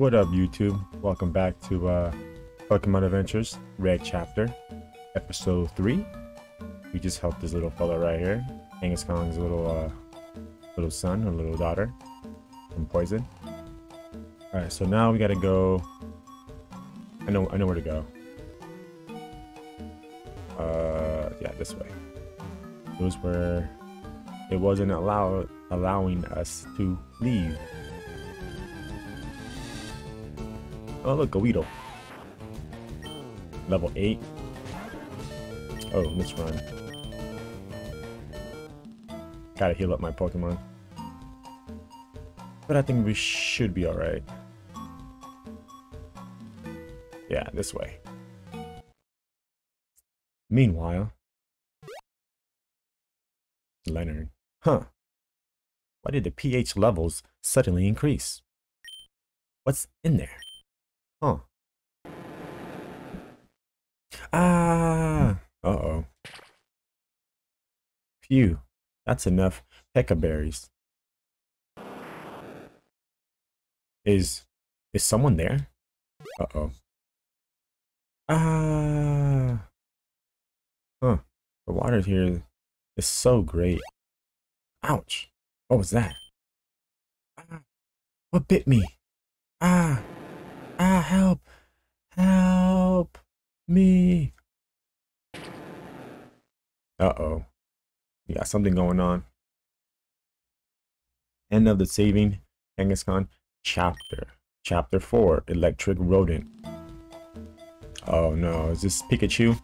What up, YouTube? Welcome back to uh, Pokemon Adventures Red Chapter, Episode 3. We just helped this little fella right here, Kangaskhan's little uh, little son or little daughter from Poison. Alright, so now we gotta go. I know I know where to go. Uh yeah, this way. It was where it wasn't allow allowing us to leave. Oh look, a Weedle. Level 8. Oh, let's run. Gotta heal up my Pokemon. But I think we should be alright. Yeah, this way. Meanwhile, Leonard. Huh. Why did the pH levels suddenly increase? What's in there? Huh. Ah! Uh-oh. Phew. That's enough Pecha berries. Is... is someone there? Uh-oh. Ah! Huh. The water here is so great. Ouch. What was that? Ah! What bit me? Ah! Ah, help! Help me! Uh-oh. We got something going on. End of the Saving Kangaskhan chapter. Chapter 4, Electric Rodent. Oh no, is this Pikachu?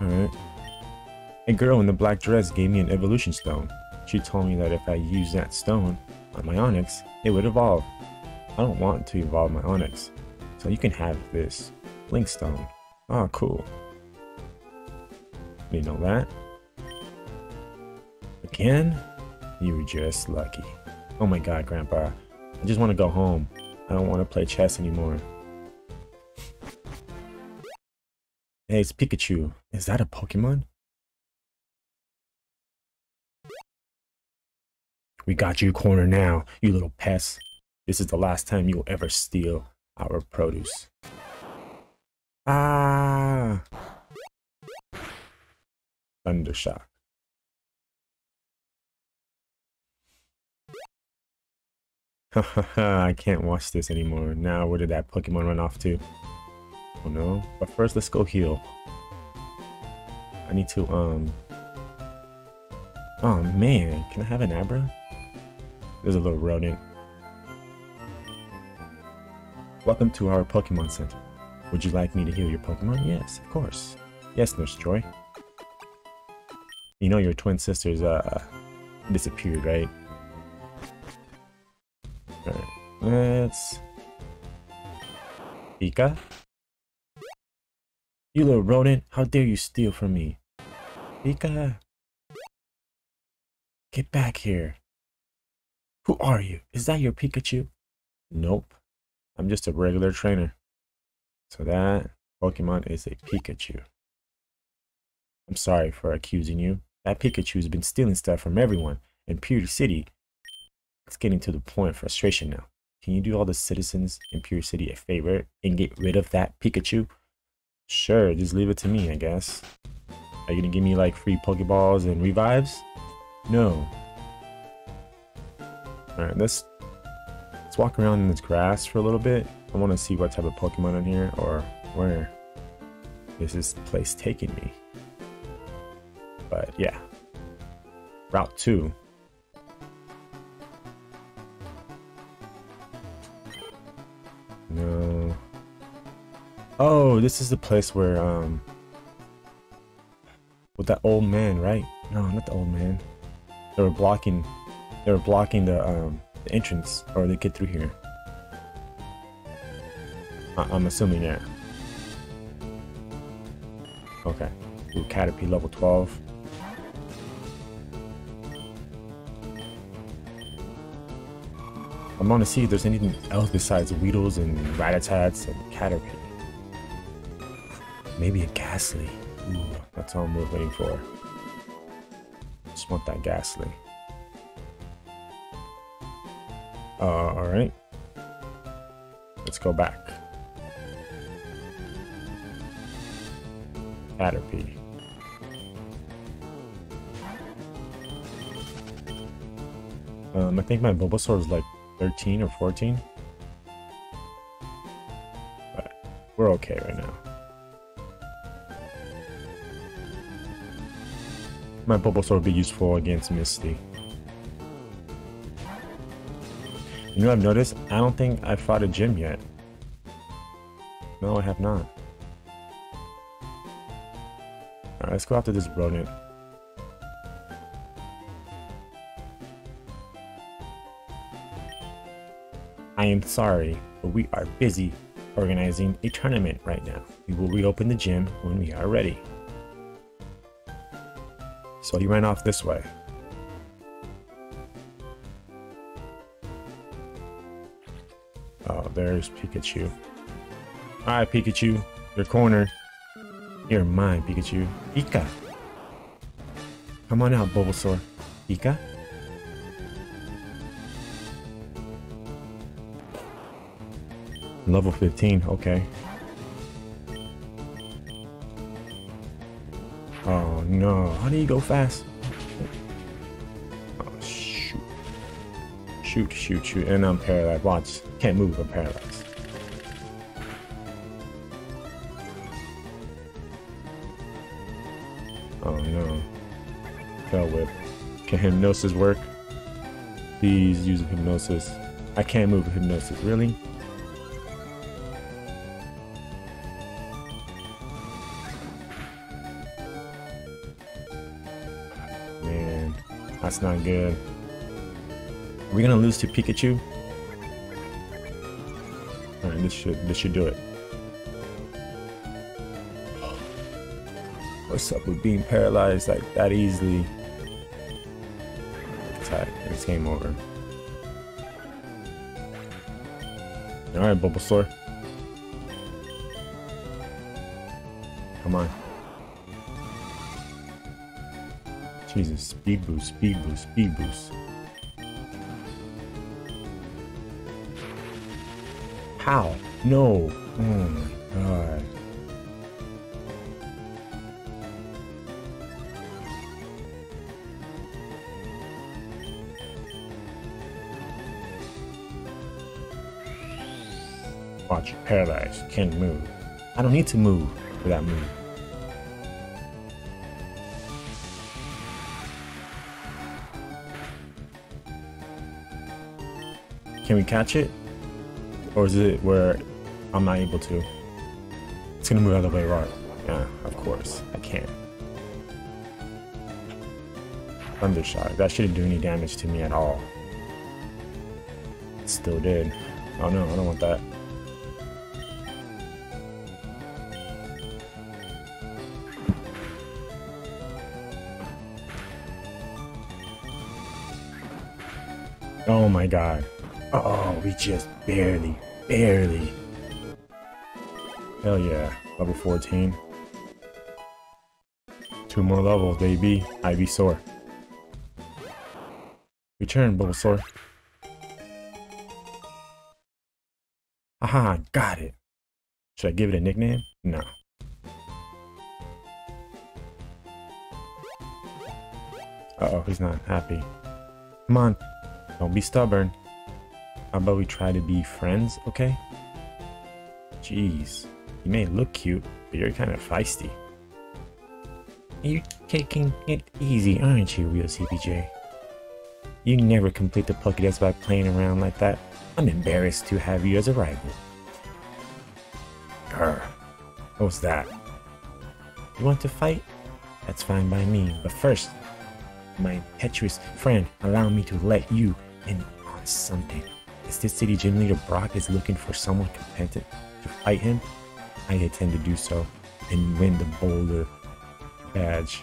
Alright. A girl in the black dress gave me an evolution stone. She told me that if I use that stone, on my Onix, it would evolve. I don't want to evolve my Onix. so you can have this Blink Stone. Oh, cool. You know that? Again? You were just lucky. Oh my god, Grandpa. I just want to go home. I don't want to play chess anymore. Hey, it's Pikachu. Is that a Pokemon? We got you cornered now, you little pest. This is the last time you'll ever steal our produce. Ah! Thundershock. I can't watch this anymore. Now, where did that Pokemon run off to? Oh no. But first, let's go heal. I need to, um... Oh man, can I have an Abra? There's a little rodent. Welcome to our Pokemon Center. Would you like me to heal your Pokemon? Yes, of course. Yes, Nurse Joy. You know your twin sisters, uh, disappeared, right? Alright, let's... Pika? You little rodent, how dare you steal from me? Pika! Get back here. Who are you? Is that your Pikachu? Nope. I'm just a regular trainer. So that Pokemon is a Pikachu. I'm sorry for accusing you. That Pikachu's been stealing stuff from everyone in Pewter City. It's getting to the point of frustration now. Can you do all the citizens in Pewter City a favor and get rid of that Pikachu? Sure, just leave it to me, I guess. Are you gonna give me like free Pokeballs and revives? No, Alright, let's let's walk around in this grass for a little bit. I want to see what type of Pokemon in here or where is this place taking me. But yeah. Route 2. No. Oh, this is the place where um with that old man, right? No, not the old man. They were blocking they were blocking the, um, the entrance or they get through here. I am assuming, yeah. Okay. Ooh, Caterpie level 12. I'm gonna see if there's anything else besides Weedles and Rattatas and Caterpie. Maybe a Gastly. Ooh, that's all I'm waiting for. Just want that Gastly. Uh, alright. Let's go back. Caterpie. Um, I think my Bulbasaur is like 13 or 14. But we're okay right now. My Bulbasaur will be useful against Misty. You know I've noticed? I don't think I've fought a gym yet. No, I have not. Alright, let's go after this rodent. I am sorry, but we are busy organizing a tournament right now. We will reopen the gym when we are ready. So he ran off this way. There's Pikachu. Alright, Pikachu. Your corner. You're mine, Pikachu. Pika. Come on out, Bulbasaur. Pika? Level 15, okay. Oh no, how do you go fast? Oh shoot. Shoot, shoot, shoot. And I'm paralyzed. Watch. Can't move, I'm paralyzed. Oh no. Tail whip. Can hypnosis work? Please use hypnosis. I can't move with hypnosis. Really? Man, that's not good. We're we gonna lose to Pikachu? Alright, this should this should do it. What's up with being paralyzed like that easily? Attack. It's game over. Alright, Bulbasaur. Come on. Jesus, speed boost, speed boost, speed boost. How? No. Oh my god. Watch, paralyzed, can't move. I don't need to move for that move. Can we catch it? Or is it where I'm not able to? It's gonna move out of the way, right? Yeah, of course. I can't. Thundershock. That shouldn't do any damage to me at all. It still did. Oh no, I don't want that. Oh my god. Oh, we just barely, barely. Hell yeah. Level 14. Two more levels, baby. Ivysaur. Return, Bulbasaur. Aha, got it. Should I give it a nickname? No. Uh-oh, he's not happy. Come on, don't be stubborn. How about we try to be friends, okay? Jeez, you may look cute, but you're kind of feisty. You're taking it easy, aren't you, real CPJ? You never complete the Pokédex by playing around like that. I'm embarrassed to have you as a rival. Grr. What's that? You want to fight? That's fine by me, but first, my impetuous friend, allow me to let you in on something. As this city gym leader Brock is looking for someone competent to fight him, I intend to do so and win the Boulder badge.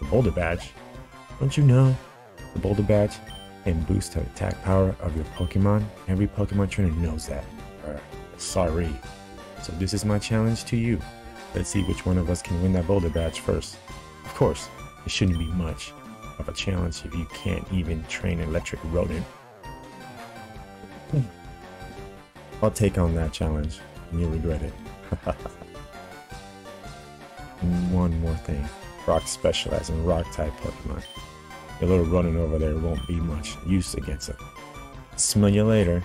The Boulder badge? Don't you know? The Boulder badge can boost the attack power of your Pokemon. Every Pokemon trainer knows that. Uh, sorry. So this is my challenge to you. Let's see which one of us can win that Boulder badge first. Of course, it shouldn't be much of a challenge if you can't even train an electric rodent. Hmm. I'll take on that challenge, and you'll regret it. One more thing. Brock specialize in rock type Pokemon. Your little running over there won't be much use against it. Smell you later.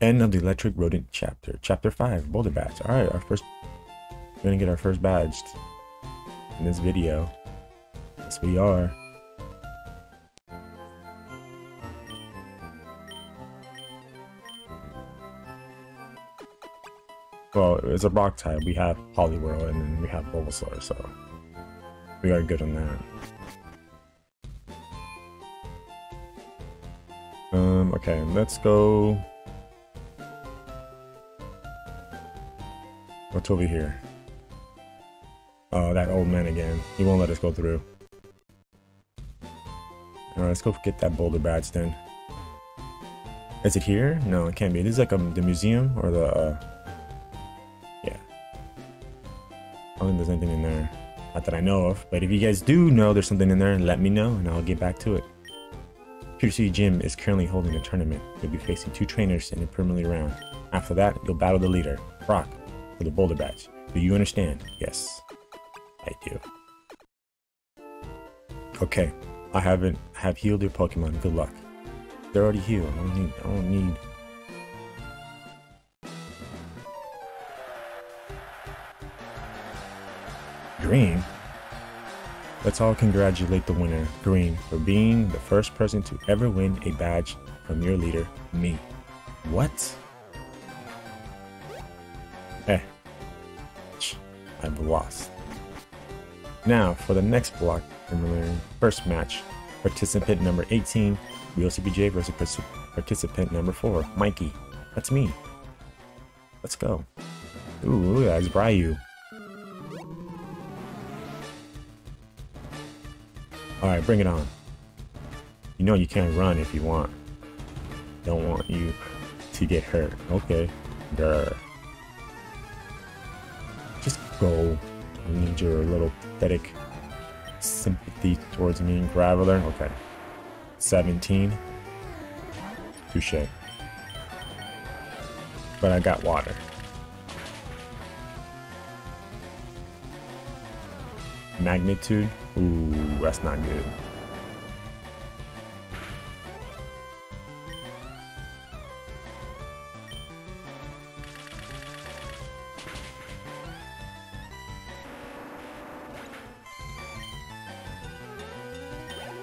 End of the Electric Rodent chapter. Chapter 5, Boulder Badge. Alright, our first we're gonna get our first badge in this video. Yes we are. Well, it's a rock type. We have Poliwhirl and then we have Bulbasaur, so we are good on that. Um, okay, let's go. What's over here? Oh, that old man again. He won't let us go through. Alright, let's go get that boulder badge then. Is it here? No, it can't be. This is like um, the museum or the, uh, don't think there's anything in there. Not that I know of, but if you guys do know there's something in there, let me know and I'll get back to it. Pewter City Gym is currently holding a tournament. You'll be facing two trainers in a preliminary round. After that, you'll battle the leader, Brock, for the Boulder Badge. Do you understand? Yes, I do. Okay, I haven't have healed your Pokemon. Good luck. They're already healed. I don't need. I don't need. Green. Let's all congratulate the winner, Green, for being the first person to ever win a badge from your leader, me. What? Eh. I've lost. Now, for the next block first match, participant number 18, Real CPJ versus participant number 4, Mikey. That's me. Let's go. Ooh, that's Bryu. Alright, bring it on. You know you can't run if you want. Don't want you to get hurt. Okay. Grr. Just go. I need your little pathetic sympathy towards me and Graveler. Okay. 17. Touche. But I got water. Magnitude. Ooh, that's not good.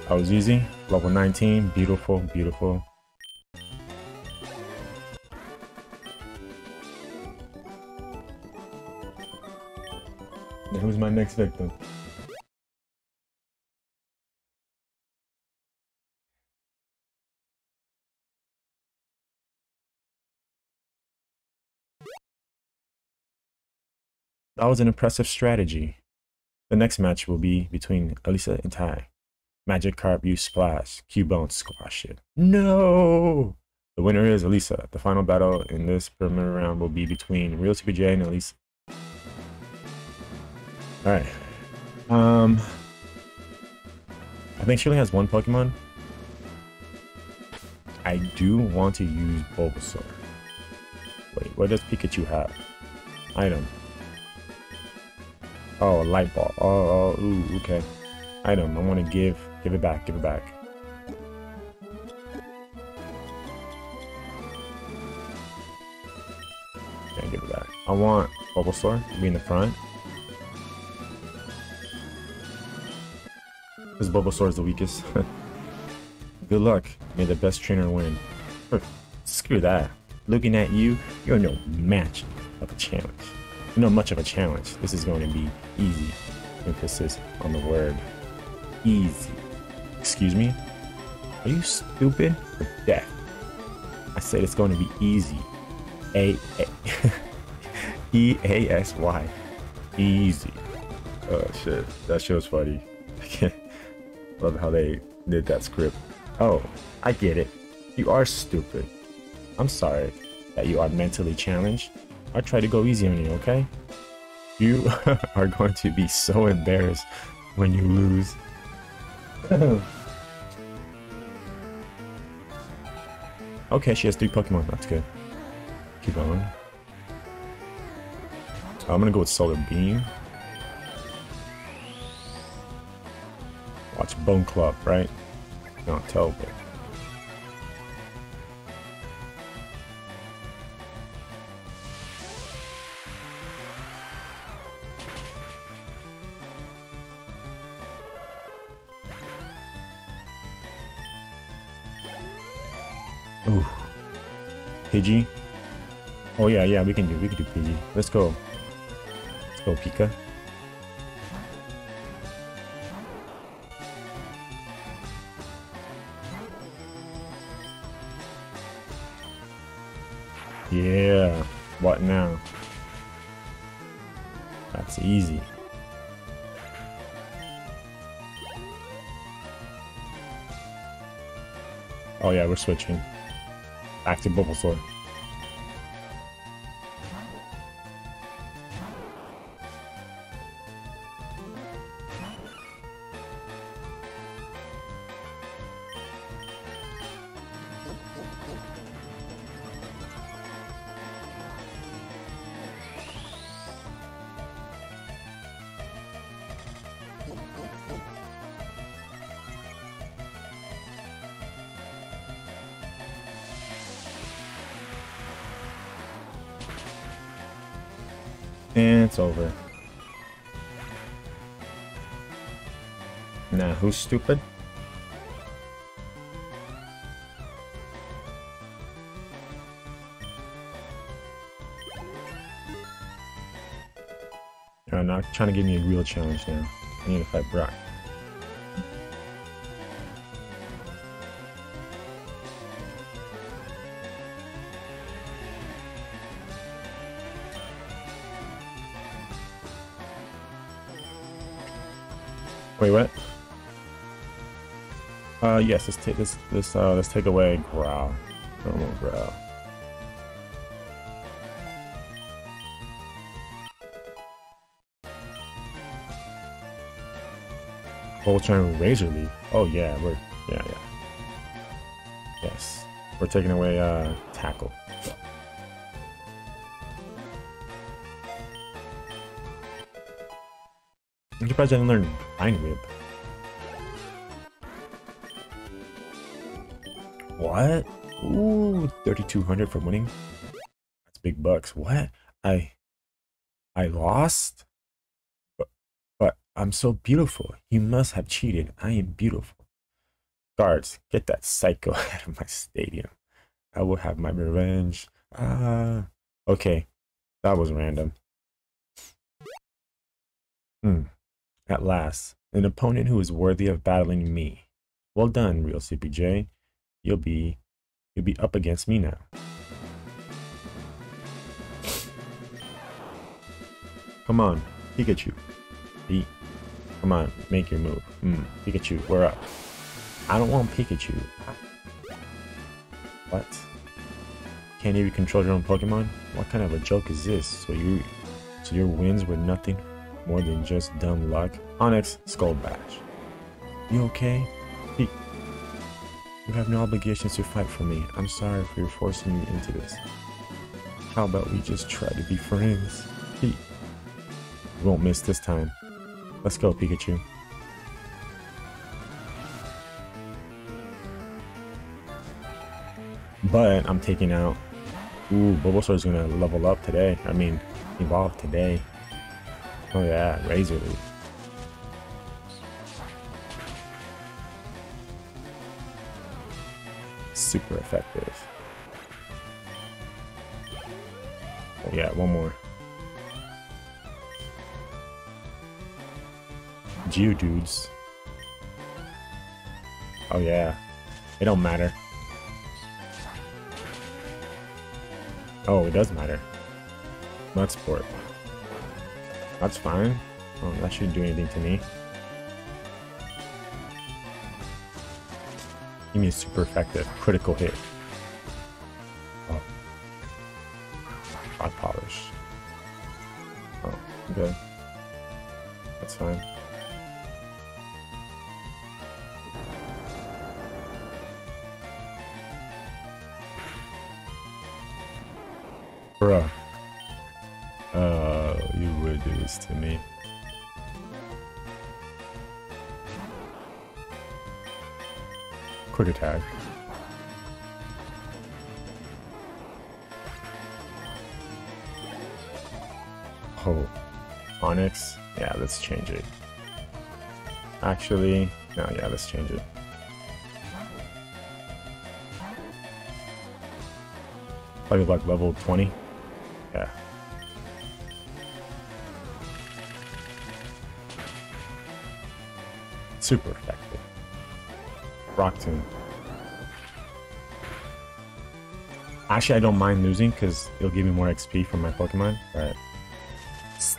That was easy. Level 19. Beautiful, beautiful. Who's my next victim? That was an impressive strategy. The next match will be between Elesa and Tai. Magikarp use Splash. Cubone squash it. No! The winner is Elesa. The final battle in this preliminary round will be between Real CPJ and Elesa. Alright. Um, I think she only has one Pokemon. I do want to use Bulbasaur. Wait, what does Pikachu have? Item. Oh, light ball. Oh, oh, ooh, okay. Item. I want to give, give it back, give it back. Can't give it back. I want Bulbasaur to be in the front. This Bulbasaur is the weakest. Good luck. May the best trainer win. Screw that. Looking at you, you're no match of a challenge not much of a challenge. This is going to be easy. Emphasis on the word easy. Excuse me? Are you stupid or deaf? I said it's going to be easy. A, A E A S Y. Easy. Oh shit, that show's funny. Love how they did that script. Oh, I get it. You are stupid. I'm sorry that you are mentally challenged I try to go easy on you, okay? You are going to be so embarrassed when you lose. Okay, she has three Pokemon. That's good. Keep on. I'm gonna go with Solar Beam. Watch Bone Club, right? No, Tailwind. Ooh. Pidgey. Oh yeah, yeah, we can do we can do Pidgey. Let's go. Let's go, Pika. Yeah. What now? That's easy. Oh yeah, we're switching. To Bulbasaur. And it's over. Nah, who's stupid? You're not trying to give me a real challenge now. I need to fight Brock. Wait, what? Uh, yes. Let's take this. This. Uh, let's take away growl. Normal growl. Voltron Razor Leaf. Oh yeah, we're yeah yeah. Yes, we're taking away uh tackle. I didn't learn Vine Whip. What? Ooh, 3200 for winning. That's big bucks. What? I I lost? But, but I'm so beautiful. You must have cheated. I am beautiful. Guards, get that psycho out of my stadium. I will have my revenge. Ah, okay. That was random. Hmm. At last, an opponent who is worthy of battling me. Well done, real CPJ. You'll be you'll be up against me now. Come on, Pikachu. Beat. Come on, make your move. Hmm, Pikachu, we're up. I don't want Pikachu. What? Can't even control your own Pokemon? What kind of a joke is this? So you so your wins were nothing more than just dumb luck. Onix Skull Bash. You okay? Pete, you have no obligations to fight for me. I'm sorry for forcing me into this. How about we just try to be friends? Pete, you won't miss this time. Let's go, Pikachu. But I'm taking out... Ooh, Bulbasaur's gonna level up today. I mean, evolve today. Oh yeah, Razor Leaf. Super effective. Oh yeah, one more. Geodudes. Oh yeah. It don't matter. Oh, it does matter. Mudsport. That's fine. Oh, that shouldn't do anything to me. Give me a super effective critical hit. Oh. Five polish. Oh, good. That's fine. Oh, Onix? Yeah, let's change it. Actually, no, yeah, let's change it. Probably like level 20. Yeah. Super effective. Rock Tomb. Actually, I don't mind losing because it'll give me more XP from my Pokemon, but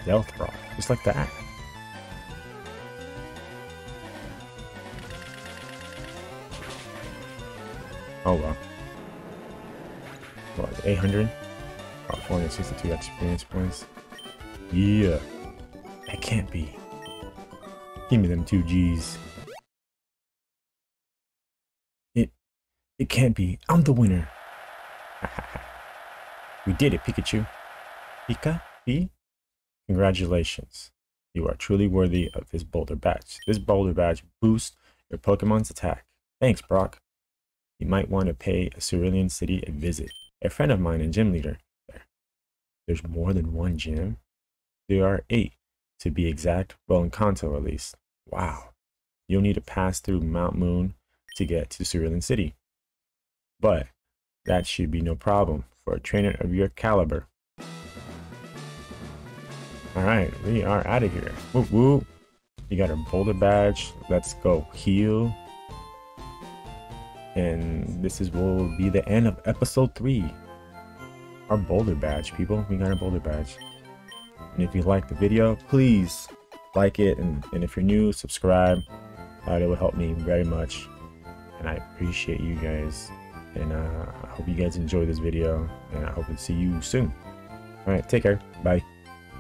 Stealth Rock, just like that. Oh well. What, 800? Oh, 462 experience points. Yeah. That can't be. Give me them two G's. It, it can't be. I'm the winner. we did it, Pikachu. Pika? P? Congratulations. You are truly worthy of this boulder badge. This boulder badge boosts your Pokemon's attack. Thanks, Brock. You might want to pay a Cerulean City a visit. A friend of mine and gym leader there. There's more than one gym? There are eight, to be exact. Well, in Kanto at least. Wow. You'll need to pass through Mount Moon to get to Cerulean City. But that should be no problem for a trainer of your caliber. Alright, we are out of here. Woo woo. You got a boulder badge. Let's go heal. And this is will be the end of episode three. Our boulder badge, people. We got a boulder badge. And if you like the video, please like it. And, and if you're new, subscribe. Uh, it will help me very much. And I appreciate you guys. And uh, I hope you guys enjoy this video. And I hope to see you soon. Alright, take care. Bye.